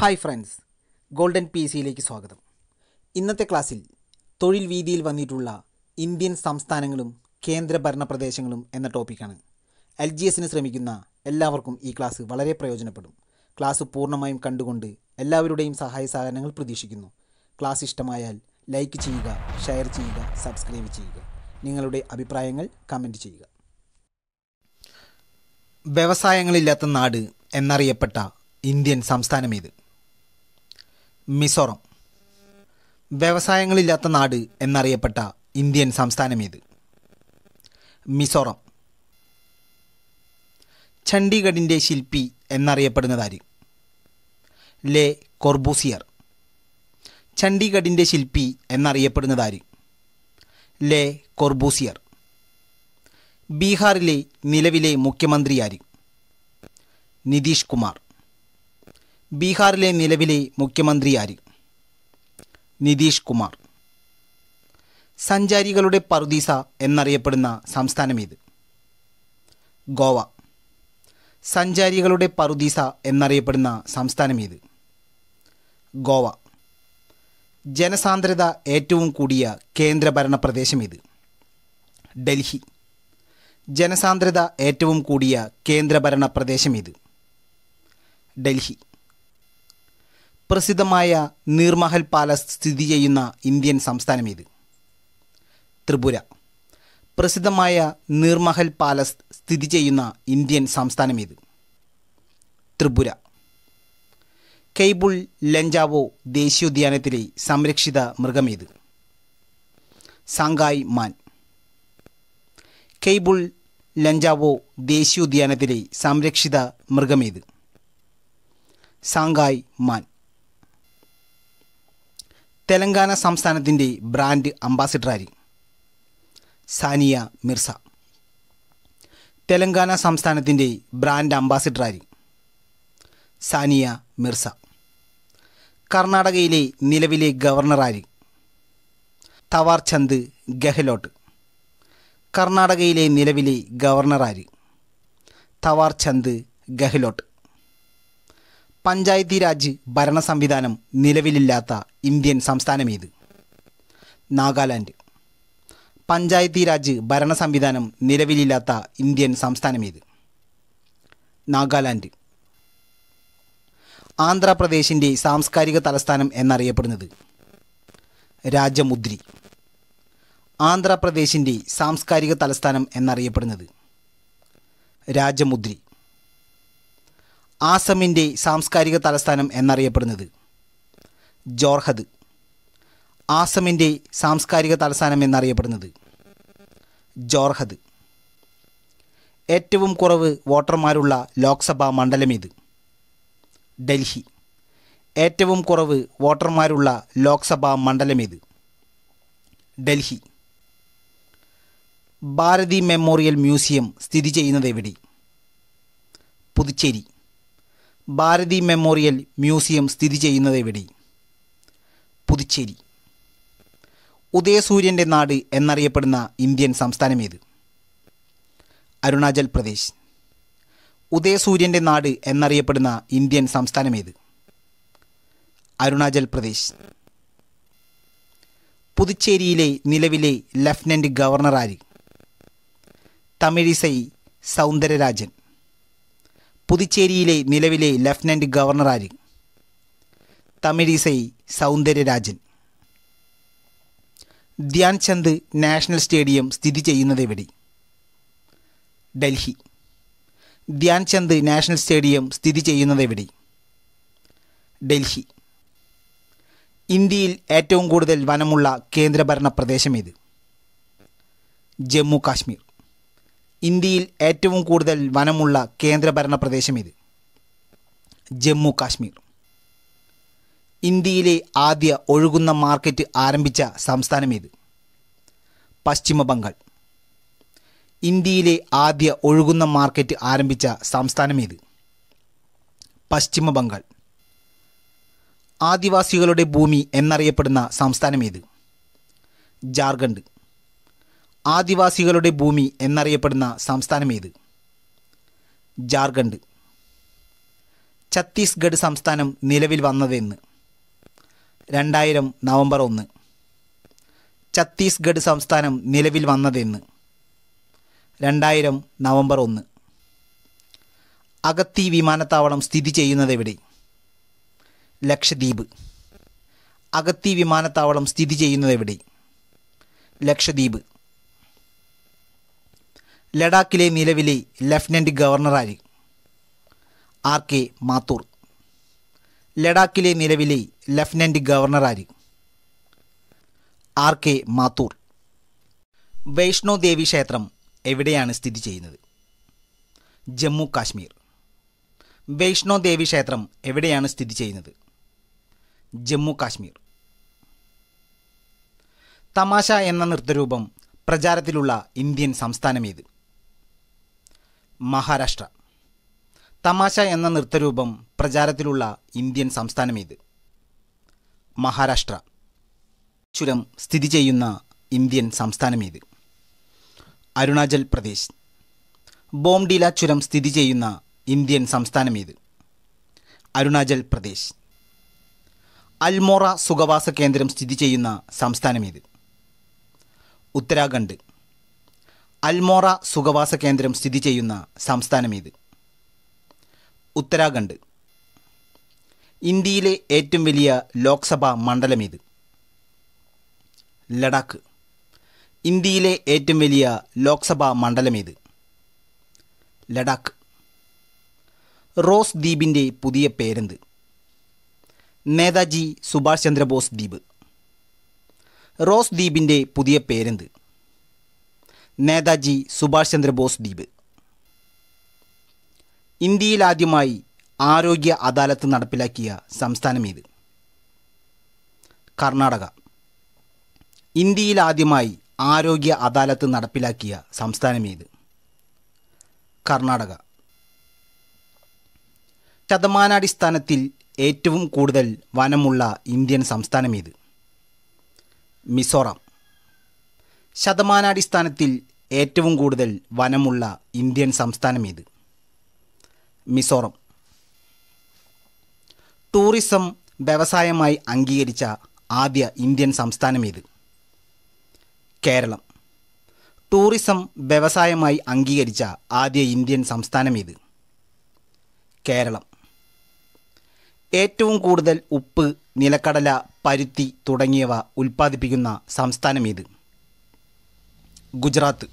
Hi friends golden P സിയിലേക്ക് സ്വാഗതം. ഇന്നത്തെ ക്ലാസ്സിൽ തൊഴിൽ വീതിയിൽ വന്നിട്ടുള്ള ഇന്ത്യൻ സംസ്ഥാനങ്ങളും കേന്ദ്രഭരണ പ്രദേശങ്ങളും എന്ന ടോപ്പിക്കാണ്. എൽ ജി എസിന് ശ്രമിക്കുന്ന എല്ലാവർക്കും ഈ ക്ലാസ് വളരെ പ്രയോജനപ്പെടും. ക്ലാസ് പൂർണമായും കണ്ടുകൊണ്ട് എല്ലാവരുടെയും സഹായ സഹകരണങ്ങൾ പ്രതീക്ഷിക്കുന്നു. ക്ലാസ് ഇഷ്ടമായാൽ ലൈക്ക് ചെയ്യുക ഷെയർ ചെയ്യുക സബ്സ്ക്രൈബ് ചെയ്യുക. നിങ്ങളുടെ അഭിപ്രായങ്ങൾ കമന്റ് ചെയ്യുക. വ്യവസായങ്ങളില്ലാത്ത നാട് എന്നറിയപ്പെട്ട ഇന്ത്യൻ സംസ്ഥാനമേത്? മിസോറം. വ്യവസായങ്ങളില്ലാത്ത നാട് എന്നറിയപ്പെട്ട ഇന്ത്യൻ സംസ്ഥാനമേത് മിസോറം. ചണ്ഡീഗഡിന്റെ ശില്പി എന്നറിയപ്പെടുന്നതാര് ലെ കൊർബൂസിയർ. ചണ്ഡീഗഡിന്റെ ശില്പി എന്നറിയപ്പെടുന്നതാര് ലെ കൊർബൂസിയർ. ബീഹാറിലെ നിലവിലെ മുഖ്യമന്ത്രി ആര്? നിതീഷ് കുമാർ. ബീഹാറിലെ നിലവിലെ മുഖ്യമന്ത്രി ആര് നിതീഷ് കുമാർ. സഞ്ചാരികളുടെ പറുദീസ എന്നറിയപ്പെടുന്ന സംസ്ഥാനമേത്? ഗോവ. സഞ്ചാരികളുടെ പറുദീസ എന്നറിയപ്പെടുന്ന സംസ്ഥാനമേത്? ഗോവ. ജനസാന്ദ്രത ഏറ്റവും കൂടിയ കേന്ദ്രഭരണ പ്രദേശമേത്? ഡൽഹി. ജനസാന്ദ്രത ഏറ്റവും കൂടിയ കേന്ദ്രഭരണ പ്രദേശമേത്? ഡൽഹി. പ്രസിദ്ധമായ നീർമഹൽ പാലസ് സ്ഥിതി ചെയ്യുന്ന ഇന്ത്യൻ സംസ്ഥാനം ഇത്. ത്രിപുര. പ്രസിദ്ധമായ നീർമഹൽ പാലസ് സ്ഥിതി ചെയ്യുന്ന ഇന്ത്യൻ സംസ്ഥാനം ഇത്. ത്രിപുര. കെയ്ബുൾ ലഞ്ചാവോ ദേശീയോദ്യാനത്തിലെ സംരക്ഷിത മൃഗം ഇത്. സാങ്കായ് മാൻ. കെയ്ബുൾ ലഞ്ചാവോ ദേശീയോദ്യാനത്തിലെ സംരക്ഷിത മൃഗം ഇത്. സാങ്കായ് മാൻ. തെലങ്കാന സംസ്ഥാനത്തിന്റെ ബ്രാൻഡ് അംബാസിഡറായി സാനിയ മിർസ. തെലങ്കാന സംസ്ഥാനത്തിന്റെ ബ്രാൻഡ് അംബാസിഡറായി സാനിയ മിർസ. കർണാടകയിലെ നിലവിലെ ഗവർണറായി തവാർ ചന്ദ് ഗെഹ്ലോട്ട്. കർണാടകയിലെ നിലവിലെ ഗവർണറായി തവാർ ചന്ദ് ഗെഹ്ലോട്ട്. പഞ്ചായത്തി രാജ് ഭരണ സംവിധാനം നിലവിലില്ലാത്ത ഇന്ത്യൻ സംസ്ഥാനമേത് നാഗാലാൻഡ്. പഞ്ചായത്തി രാജ് ഭരണ സംവിധാനം നിലവിലില്ലാത്ത ഇന്ത്യൻ സംസ്ഥാനമേത് നാഗാലാൻഡ്. ആന്ധ്രാപ്രദേശിന്റെ സാംസ്കാരിക തലസ്ഥാനം എന്നറിയപ്പെടുന്നത് രാജമുദ്രി. ആന്ധ്രാപ്രദേശിന്റെ സാംസ്കാരിക തലസ്ഥാനം എന്നറിയപ്പെടുന്നത് രാജമുദ്രി. ആസമിന്റെ സാംസ്കാരിക തലസ്ഥാനം എന്നറിയപ്പെടുന്നത് ജോർഹദ്. ആസമിന്റെ സാംസ്കാരിക തലസ്ഥാനം എന്നറിയപ്പെടുന്നത് ജോർഹദ്. ഏറ്റവും കുറവ് വോട്ടർമാരുള്ള ലോക്സഭാ മണ്ഡലം മണ്ഡലമേത് ഡൽഹി. ഏറ്റവും കുറവ് വോട്ടർമാരുള്ള ലോക്സഭാ മണ്ഡലം മണ്ഡലമേത് ഡൽഹി. ഭാരതി മെമ്മോറിയൽ മ്യൂസിയം സ്ഥിതി ചെയ്യുന്നത് എവിടെ? പുതുച്ചേരി. ഭാരതി മെമ്മോറിയൽ മ്യൂസിയം സ്ഥിതി ചെയ്യുന്നത് എവിടെ? പുതുച്ചേരി. ഉദയസൂര്യന്റെ നാട് എന്നറിയപ്പെടുന്ന ഇന്ത്യൻ സംസ്ഥാനമേത് അരുണാചൽ പ്രദേശ്. ഉദയസൂര്യന്റെ നാട് എന്നറിയപ്പെടുന്ന ഇന്ത്യൻ സംസ്ഥാനമേത് അരുണാചൽ പ്രദേശ്. പുതുച്ചേരിയിലെ നിലവിലെ ലഫ്റ്റനന്റ് ഗവർണർ ആര്? തമിഴിസൈ സൗന്ദരരാജൻ. പുതുച്ചേരിയിലെ നിലവിലെ ലഫ്റ്റനന്റ് ഗവർണറായി തമിഴിസൈ സൗന്ദര്യരാജൻ. ധ്യാൻ ചന്ദ് നാഷണൽ സ്റ്റേഡിയം സ്ഥിതി ചെയ്യുന്നത് എവിടെ ഡൽഹി. ധ്യാൻചന്ദ് നാഷണൽ സ്റ്റേഡിയം സ്ഥിതി ചെയ്യുന്നത് എവിടെ ഡൽഹി. ഇന്ത്യയിൽ ഏറ്റവും കൂടുതൽ വനമുള്ള കേന്ദ്രഭരണ പ്രദേശമേത് ജമ്മു കാശ്മീർ. ഇന്ത്യയിൽ ഏറ്റവും കൂടുതൽ വനമുള്ള കേന്ദ്രഭരണ പ്രദേശം ഇത് ജമ്മു കാശ്മീർ. ഇന്ത്യയിലെ ആദ്യ ഒഴുകുന്ന മാർക്കറ്റ് ആരംഭിച്ച സംസ്ഥാനമേത് പശ്ചിമ ബംഗാൾ. ഇന്ത്യയിലെ ആദ്യ ഒഴുകുന്ന മാർക്കറ്റ് ആരംഭിച്ച സംസ്ഥാനമേത് പശ്ചിമ ബംഗാൾ. ആദിവാസികളുടെ ഭൂമി എന്നറിയപ്പെടുന്ന സംസ്ഥാനം ഇത് ജാർഖണ്ഡ്. ആദിവാസികളുടെ ഭൂമി എന്നറിയപ്പെടുന്ന സംസ്ഥാനമേത് ജാർഖണ്ഡ്. ഛത്തീസ്ഗഡ് സംസ്ഥാനം നിലവിൽ വന്നതെന്ന്. രണ്ടായിരം നവംബർ ഒന്ന്. ഛത്തീസ്ഗഡ് സംസ്ഥാനം നിലവിൽ വന്നതെന്ന്. രണ്ടായിരം നവംബർ ഒന്ന്. അഗത്തി വിമാനത്താവളം സ്ഥിതി ചെയ്യുന്നത് എവിടെ? ലക്ഷദ്വീപ്. അഗത്തി വിമാനത്താവളം സ്ഥിതി ചെയ്യുന്നത് എവിടെ? ലക്ഷദ്വീപ്. ലഡാക്കിലെ നിലവിലെ ലഫ്റ്റനന്റ് ഗവർണറായി ആർ കെ മാത്തൂർ. ലഡാക്കിലെ നിലവിലെ ലഫ്റ്റനന്റ് ഗവർണറായി ആർ കെ മാത്തൂർ. വൈഷ്ണോ ദേവി ക്ഷേത്രം എവിടെയാണ് സ്ഥിതി ചെയ്യുന്നത്? ജമ്മു കാശ്മീർ. വൈഷ്ണോ ദേവി ക്ഷേത്രം എവിടെയാണ് സ്ഥിതി ചെയ്യുന്നത്? ജമ്മു കാശ്മീർ. തമാശ എന്ന നൃത്തരൂപം പ്രചാരത്തിലുള്ള ഇന്ത്യൻ സംസ്ഥാനമേത്? മഹാരാഷ്ട്ര. തമാശ എന്ന നൃത്തരൂപം പ്രചാരത്തിലുള്ള ഇന്ത്യൻ സംസ്ഥാനം ഇത്. മഹാരാഷ്ട്ര. ചുരം സ്ഥിതി ചെയ്യുന്ന ഇന്ത്യൻ സംസ്ഥാനം ഇത്. അരുണാചൽ പ്രദേശ്. ബോംഡീല ചുരം സ്ഥിതി ചെയ്യുന്ന ഇന്ത്യൻ സംസ്ഥാനം ഇത്. അരുണാചൽ പ്രദേശ്. അൽമോറ സുഖവാസ കേന്ദ്രം സ്ഥിതി ചെയ്യുന്ന സംസ്ഥാനം ഇത്. ഉത്തരാഖണ്ഡ്. അൽമോറ സുഖവാസ കേന്ദ്രം സ്ഥിതി ചെയ്യുന്ന സംസ്ഥാനമേത് ഉത്തരാഖണ്ഡ്. ഇന്ത്യയിലെ ഏറ്റവും വലിയ ലോക്സഭാ മണ്ഡലമേത് ലഡാക്ക്. ഇന്ത്യയിലെ ഏറ്റവും വലിയ ലോക്സഭാ മണ്ഡലമേത് ലഡാക്ക്. റോസ് ദ്വീപിന്റെ പുതിയ പേരെന്ത്? നേതാജി സുഭാഷ് ചന്ദ്രബോസ് ദ്വീപ്. റോസ് ദ്വീപിന്റെ പുതിയ പേരെന്ത്? നേതാജി സുഭാഷ് ചന്ദ്രബോസ് ദ്വീപ്. ഇന്ത്യയിലാദ്യമായി ആരോഗ്യ അദാലത്ത് നടപ്പിലാക്കിയ സംസ്ഥാനമേത് കർണാടക. ഇന്ത്യയിലാദ്യമായി ആരോഗ്യ അദാലത്ത് നടപ്പിലാക്കിയ സംസ്ഥാനമേത് കർണാടക. ശതമാനാടിസ്ഥാനത്തിൽ ഏറ്റവും കൂടുതൽ വനമുള്ള ഇന്ത്യൻ സംസ്ഥാനമേത് മിസോറാം. ശതമാനാടിസ്ഥാനത്തിൽ ഏറ്റവും കൂടുതൽ വനമുള്ള ഇന്ത്യൻ സംസ്ഥാനം ഏത്? മിസോറം. ടൂറിസം വ്യവസായമായി അംഗീകരിച്ച ആദ്യ ഇന്ത്യൻ സംസ്ഥാനം ഏത്? കേരളം. ടൂറിസം വ്യവസായമായി അംഗീകരിച്ച ആദ്യ ഇന്ത്യൻ സംസ്ഥാനം ഏത്? കേരളം. ഏറ്റവും കൂടുതൽ ഉപ്പ് നിലക്കടല പരുത്തി തുടങ്ങിയവ ഉൽപ്പാദിപ്പിക്കുന്ന സംസ്ഥാനമേത് ഗുജറാത്ത്.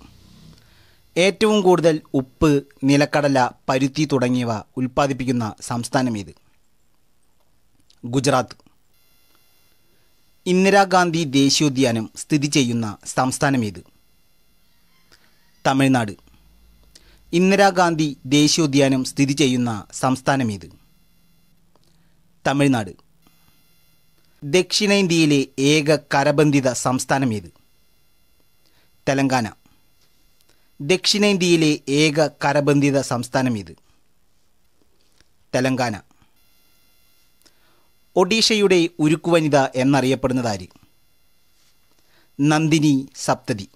ഏറ്റവും കൂടുതൽ ഉപ്പ് നിലക്കടല പരുത്തി തുടങ്ങിയവ ഉൽപ്പാദിപ്പിക്കുന്ന സംസ്ഥാനമേത് ഗുജറാത്ത്. ഇന്ദിരാഗാന്ധി ദേശീയോദ്യാനം സ്ഥിതി ചെയ്യുന്ന സംസ്ഥാനമേത് തമിഴ്നാട്. ഇന്ദിരാഗാന്ധി ദേശീയോദ്യാനം സ്ഥിതി ചെയ്യുന്ന സംസ്ഥാനമേത് തമിഴ്നാട്. ദക്ഷിണേന്ത്യയിലെ ഏക കരബന്ധിത സംസ്ഥാനമേത് തെലങ്കാന. ദക്ഷിണേന്ത്യയിലെ ഏക കരബന്ധിത സംസ്ഥാനം ഇത്. തെലങ്കാന. ഒഡീഷയുടെ ഉരുക്കുവനിത എന്നറിയപ്പെടുന്നതാര് നന്ദിനി സപ്തതി.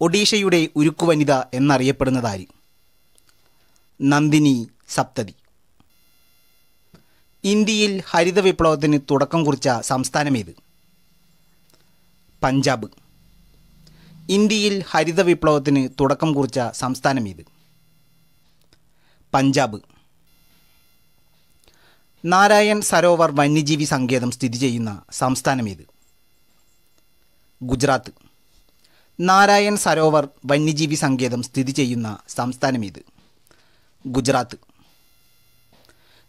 ഒഡീഷയുടെ ഉരുക്കുവനിത എന്നറിയപ്പെടുന്നതാര് നന്ദിനി സപ്തതി. ഇന്ത്യയിൽ ഹരിത വിപ്ലവത്തിന് തുടക്കം കുറിച്ച സംസ്ഥാനമേത് പഞ്ചാബ്. ഇന്ത്യയിൽ ഹരിത വിപ്ലവത്തിന് തുടക്കം കുറിച്ച സംസ്ഥാനം ഇത്. പഞ്ചാബ്. നാരായൺ സരോവർ വന്യജീവി സങ്കേതം സ്ഥിതി ചെയ്യുന്ന സംസ്ഥാനം ഇത്. ഗുജറാത്ത്. നാരായൺ സരോവർ വന്യജീവി സങ്കേതം സ്ഥിതി ചെയ്യുന്ന സംസ്ഥാനം ഇത്. ഗുജറാത്ത്.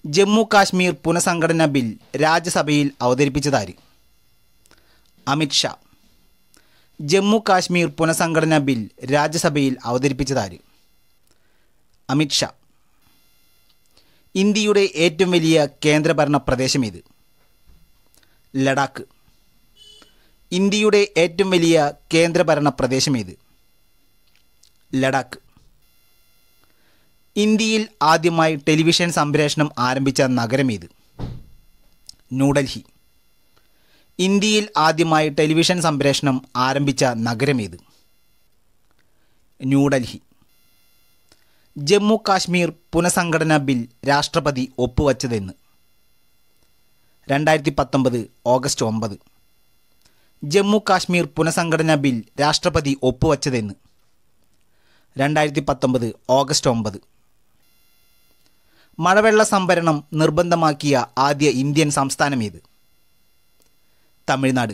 ജമ്മു കാശ്മീർ പുനഃസംഘടനാ ബിൽ രാജ്യസഭയിൽ അവതരിപ്പിച്ചതാര്? അമിത് ഷാ. ജമ്മു കാശ്മീർ പുനഃസംഘടനാ ബിൽ രാജ്യസഭയിൽ അവതരിപ്പിച്ചതാര്? അമിത്ഷാ ഇന്ത്യയുടെ ഏറ്റവും വലിയ കേന്ദ്രഭരണ പ്രദേശം ഇത് ലഡാക്ക്. ഇന്ത്യയുടെ ഏറ്റവും വലിയ കേന്ദ്രഭരണ പ്രദേശം ഇത് ലഡാക്ക്. ഇന്ത്യയിൽ ആദ്യമായി ടെലിവിഷൻ സംപ്രേഷണം ആരംഭിച്ച നഗരം ഇത് ന്യൂഡൽഹി. ഇന്ത്യയിൽ ആദ്യമായി ടെലിവിഷൻ സംപ്രേഷണം ആരംഭിച്ച നഗരമേത് ന്യൂഡൽഹി. ജമ്മു കാശ്മീർ പുനഃസംഘടനാ ബിൽ രാഷ്ട്രപതി ഒപ്പുവച്ചതെന്ന്. രണ്ടായിരത്തി പത്തൊമ്പത് ഓഗസ്റ്റ് ഒമ്പത്. ജമ്മു കാശ്മീർ പുനഃസംഘടനാ ബിൽ രാഷ്ട്രപതി ഒപ്പുവച്ചതെന്ന്. രണ്ടായിരത്തി പത്തൊമ്പത് ഓഗസ്റ്റ് ഒമ്പത്. മഴവെള്ള സംഭരണം നിർബന്ധമാക്കിയ ആദ്യ ഇന്ത്യൻ സംസ്ഥാനം ഏത്? തമിഴ്നാട്.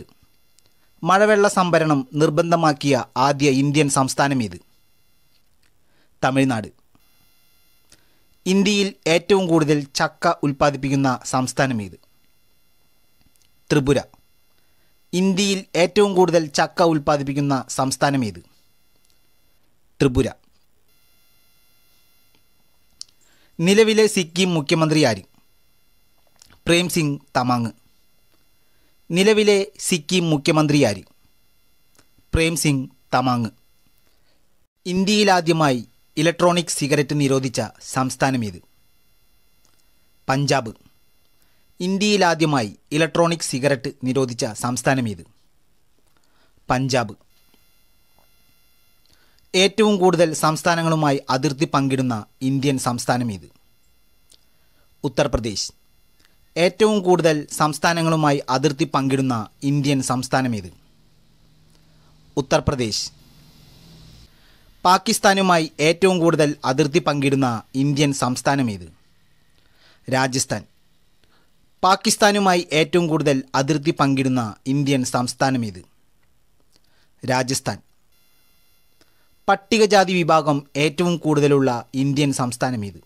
മഴവെള്ള സംഭരണം നിർബന്ധമാക്കിയ ആദ്യ ഇന്ത്യൻ സംസ്ഥാനം ഏത് തമിഴ്നാട്. ഇന്ത്യയിൽ ഏറ്റവും കൂടുതൽ ചക്ക ഉൽപ്പാദിപ്പിക്കുന്ന സംസ്ഥാനം ഏത് ത്രിപുര. ഇന്ത്യയിൽ ഏറ്റവും കൂടുതൽ ചക്ക ഉൽപ്പാദിപ്പിക്കുന്ന സംസ്ഥാനം ഏത് ത്രിപുര. നിലവിലെ സിക്കിം മുഖ്യമന്ത്രി ആര്? പ്രേം സിംഗ് തമാങ്. നിലവിലെ സിക്കിം മുഖ്യമന്ത്രിയാരി? പ്രേം സിംഗ് തമാങ്. ഇന്ത്യയിലാദ്യമായി ഇലക്ട്രോണിക് സിഗരറ്റ് നിരോധിച്ച സംസ്ഥാനം ഇത് പഞ്ചാബ്. ഇന്ത്യയിലാദ്യമായി ഇലക്ട്രോണിക് സിഗരറ്റ് നിരോധിച്ച സംസ്ഥാനം ഇത് പഞ്ചാബ്. ഏറ്റവും കൂടുതൽ സംസ്ഥാനങ്ങളുമായി അതിർത്തി പങ്കിടുന്ന ഇന്ത്യൻ സംസ്ഥാനം ഇത് ഉത്തർപ്രദേശ്. ഏറ്റവും കൂടുതൽ സംസ്ഥാനങ്ങളുമായി അതിർത്തി പങ്കിടുന്ന ഇന്ത്യൻ സംസ്ഥാനം ഏത്? ഉത്തർപ്രദേശ്. പാകിസ്ഥാനുമായി ഏറ്റവും കൂടുതൽ അതിർത്തി പങ്കിടുന്ന ഇന്ത്യൻ സംസ്ഥാനം ഏത്? രാജസ്ഥാൻ. പാകിസ്ഥാനുമായി ഏറ്റവും കൂടുതൽ അതിർത്തി പങ്കിടുന്ന ഇന്ത്യൻ സംസ്ഥാനം ഏത്? രാജസ്ഥാൻ. പട്ടികജാതി വിഭാഗം ഏറ്റവും കൂടുതലുള്ള ഇന്ത്യൻ സംസ്ഥാനം ഏത്?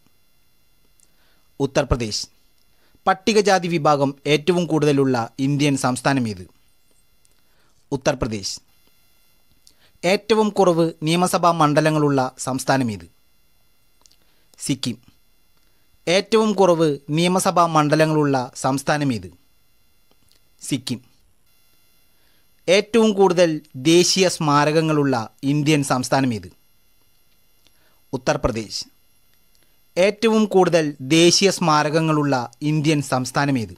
ഉത്തർപ്രദേശ്. പട്ടികജാതി വിഭാഗം ഏറ്റവും കൂടുതലുള്ള ഇന്ത്യൻ സംസ്ഥാനം ഏത്? ഉത്തർപ്രദേശ്. ഏറ്റവും കുറവ് നിയമസഭാ മണ്ഡലങ്ങളുള്ള സംസ്ഥാനം ഏത്? സിക്കിം. ഏറ്റവും കുറവ് നിയമസഭാ മണ്ഡലങ്ങളുള്ള സംസ്ഥാനം ഏത്? സിക്കിം. ഏറ്റവും കൂടുതൽ ദേശീയ സ്മാരകങ്ങളുള്ള ഇന്ത്യൻ സംസ്ഥാനം ഏത്? ഉത്തർപ്രദേശ്. ഏറ്റവും കൂടുതൽ ദേശീയ സ്മാരകങ്ങളുള്ള ഇന്ത്യൻ സംസ്ഥാനം ഏത്?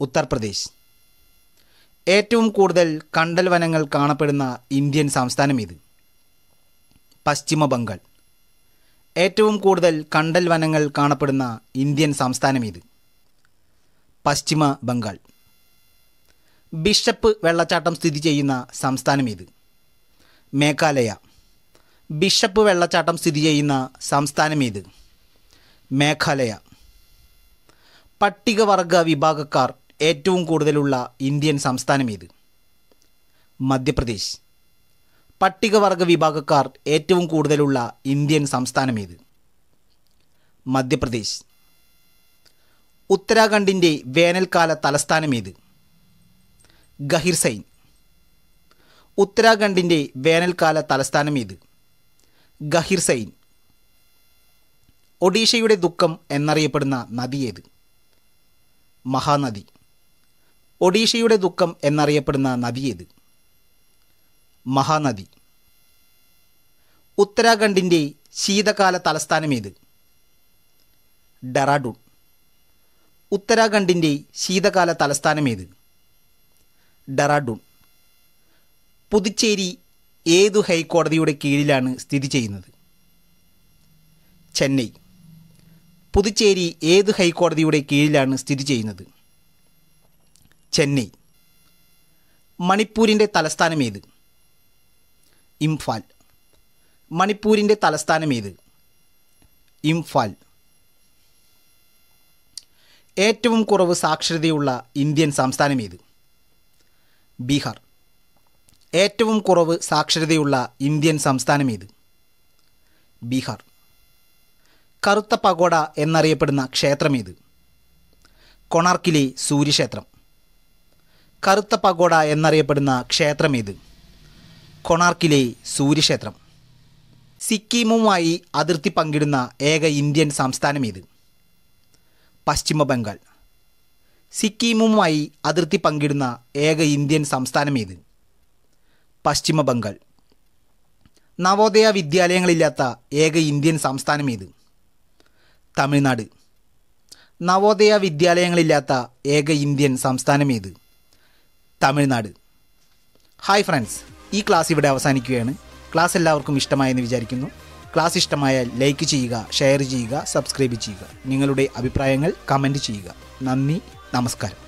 ഉത്തർപ്രദേശ്. ഏറ്റവും കൂടുതൽ കണ്ടൽ വനങ്ങൾ കാണപ്പെടുന്ന ഇന്ത്യൻ സംസ്ഥാനം ഏത്? പശ്ചിമ ബംഗാൾ. ഏറ്റവും കൂടുതൽ കണ്ടൽ വനങ്ങൾ കാണപ്പെടുന്ന ഇന്ത്യൻ സംസ്ഥാനം ഏത്? പശ്ചിമ ബംഗാൾ. ബിഷപ്പ് വെള്ളച്ചാട്ടം സ്ഥിതി ചെയ്യുന്ന സംസ്ഥാനം ഏത്? മേഘാലയ. ബിഷപ്പ് വെള്ളച്ചാട്ടം സ്ഥിതി ചെയ്യുന്ന സംസ്ഥാനം ഏത്? മേഘാലയ. പട്ടികവർഗ വിഭാഗക്കാർ ഏറ്റവും കൂടുതലുള്ള ഇന്ത്യൻ സംസ്ഥാനം ഏത്? മധ്യപ്രദേശ്. പട്ടികവർഗ വിഭാഗക്കാർ ഏറ്റവും കൂടുതലുള്ള ഇന്ത്യൻ സംസ്ഥാനം ഏത്? മധ്യപ്രദേശ്. ഉത്തരാഖണ്ഡിന്റെ വേനൽക്കാല തലസ്ഥാനം ഏത്? ഗഹിർസൈൻ ഉത്തരാഖണ്ഡിന്റെ വേനൽക്കാല തലസ്ഥാനം ഏത് ഗഹിർസൈൻ ഒഡീഷയുടെ ദുഃഖം എന്നറിയപ്പെടുന്ന നദി ഏത്? മഹാനദി. ഒഡീഷയുടെ ദുഃഖം എന്നറിയപ്പെടുന്ന നദി ഏത്? മഹാനദി. ഉത്തരാഖണ്ഡിന്റെ ശീതകാല തലസ്ഥാനം ഏത്? ഡെറാഡൂൺ. ഉത്തരാഖണ്ഡിന്റെ ശീതകാല തലസ്ഥാനം ഏത്? ഡെറാഡൂൺ. പുതുച്ചേരി ഏതു ഹൈക്കോടതിയുടെ കീഴിലാണ് സ്ഥിതി ചെയ്യുന്നത്? ചെന്നൈ. പുതുച്ചേരി ഏത് ഹൈക്കോടതിയുടെ കീഴിലാണ് സ്ഥിതി ചെയ്യുന്നത്? ചെന്നൈ. മണിപ്പൂരിന്റെ തലസ്ഥാനം ഏത്? ഇംഫാൽ. മണിപ്പൂരിന്റെ തലസ്ഥാനം ഏത്? ഇംഫാൽ. ഏറ്റവും കുറവ് സാക്ഷരതയുള്ള ഇന്ത്യൻ സംസ്ഥാനം ഏത്? ബീഹാർ. ഏറ്റവും കുറവ് സാക്ഷരതയുള്ള ഇന്ത്യൻ സംസ്ഥാനം ഏത്? ബീഹാർ. കറുത്ത പഗോഡ എന്നറിയപ്പെടുന്ന ക്ഷേത്രം ഏത്? കൊണാർക്കിലെ സൂര്യക്ഷേത്രം. കറുത്ത പഗോഡ എന്നറിയപ്പെടുന്ന ക്ഷേത്രം ഏത്? കൊണാർക്കിലെ സൂര്യക്ഷേത്രം. സിക്കിമുമായി അതിർത്തി പങ്കിടുന്ന ഏക ഇന്ത്യൻ സംസ്ഥാനം ഏത്? പശ്ചിമ ബംഗാൾ. സിക്കിമുമായി അതിർത്തി പങ്കിടുന്ന ഏക ഇന്ത്യൻ സംസ്ഥാനം ഏത്? പശ്ചിമ ബംഗാൾ നവോദയ വിദ്യാലയങ്ങളില്ലാത്ത ഏക ഇന്ത്യൻ സംസ്ഥാനം ഏത്? തമിഴ്നാട്. നവോദയ വിദ്യാലയങ്ങളില്ലാത്ത ഏക ഇന്ത്യൻ സംസ്ഥാനം ഏത്? തമിഴ്നാട്. ഹായ് ഫ്രണ്ട്സ് ഈ ക്ലാസ് ഇവിടെ അവസാനിക്കുകയാണ്. ക്ലാസ് എല്ലാവർക്കും ഇഷ്ടമായെന്ന് വിചാരിക്കുന്നു. ക്ലാസ് ഇഷ്ടമായാൽ ലൈക്ക് ചെയ്യുക ഷെയർ ചെയ്യുക സബ്സ്ക്രൈബ് ചെയ്യുക. നിങ്ങളുടെ അഭിപ്രായങ്ങൾ കമന്റ് ചെയ്യുക. നന്ദി നമസ്കാരം.